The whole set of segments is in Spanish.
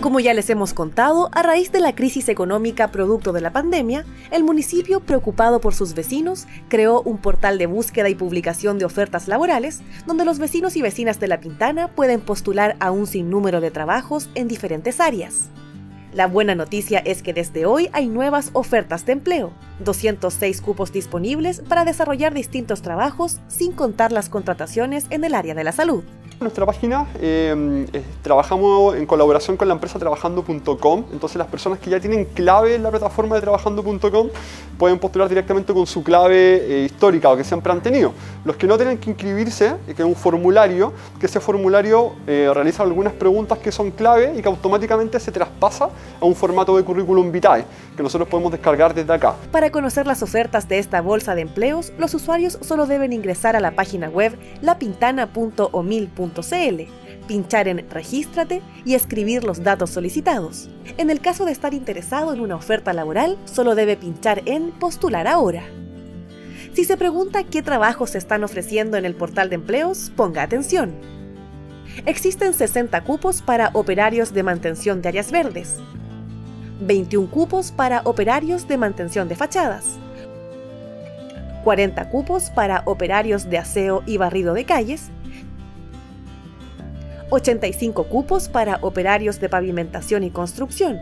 Como ya les hemos contado, a raíz de la crisis económica producto de la pandemia, el municipio, preocupado por sus vecinos, creó un portal de búsqueda y publicación de ofertas laborales, donde los vecinos y vecinas de La Pintana pueden postular a un sinnúmero de trabajos en diferentes áreas. La buena noticia es que desde hoy hay nuevas ofertas de empleo, 206 cupos disponibles para desarrollar distintos trabajos sin contar las contrataciones en el área de la salud. Nuestra página eh, trabajamos en colaboración con la empresa trabajando.com, entonces las personas que ya tienen clave en la plataforma de trabajando.com pueden postular directamente con su clave eh, histórica o que siempre han tenido. Los que no tienen que inscribirse, que es un formulario, que ese formulario eh, realiza algunas preguntas que son clave y que automáticamente se traspasa a un formato de currículum vitae, que nosotros podemos descargar desde acá. Para conocer las ofertas de esta bolsa de empleos, los usuarios solo deben ingresar a la página web lapintana.omil.com pinchar en Regístrate y escribir los datos solicitados. En el caso de estar interesado en una oferta laboral, solo debe pinchar en Postular ahora. Si se pregunta qué trabajos se están ofreciendo en el portal de empleos, ponga atención. Existen 60 cupos para operarios de mantención de áreas verdes, 21 cupos para operarios de mantención de fachadas, 40 cupos para operarios de aseo y barrido de calles 85 cupos para operarios de pavimentación y construcción.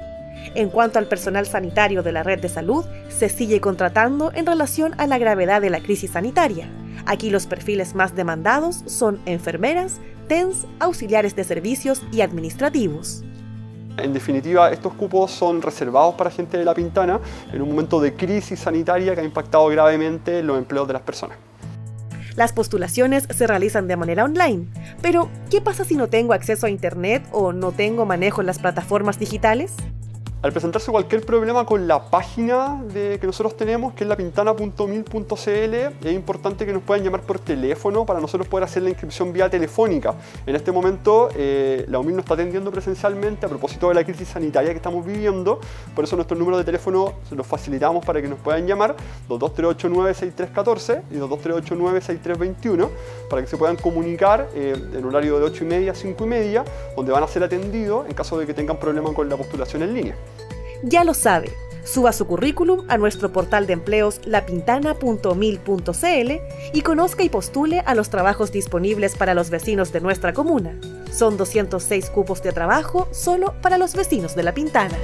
En cuanto al personal sanitario de la red de salud, se sigue contratando en relación a la gravedad de la crisis sanitaria. Aquí los perfiles más demandados son enfermeras, TENS, auxiliares de servicios y administrativos. En definitiva, estos cupos son reservados para gente de La Pintana en un momento de crisis sanitaria que ha impactado gravemente los empleos de las personas. Las postulaciones se realizan de manera online, pero ¿qué pasa si no tengo acceso a Internet o no tengo manejo en las plataformas digitales? Al presentarse cualquier problema con la página de, que nosotros tenemos, que es la pintana.mil.cl, es importante que nos puedan llamar por teléfono para nosotros poder hacer la inscripción vía telefónica. En este momento, eh, la UMIL no está atendiendo presencialmente a propósito de la crisis sanitaria que estamos viviendo, por eso nuestro número de teléfono los facilitamos para que nos puedan llamar, 22389-6314 y 22389-6321, para que se puedan comunicar eh, en horario de 8 y media a 5 y media, donde van a ser atendidos en caso de que tengan problemas con la postulación en línea. Ya lo sabe, suba su currículum a nuestro portal de empleos lapintana.mil.cl y conozca y postule a los trabajos disponibles para los vecinos de nuestra comuna. Son 206 cupos de trabajo solo para los vecinos de La Pintana.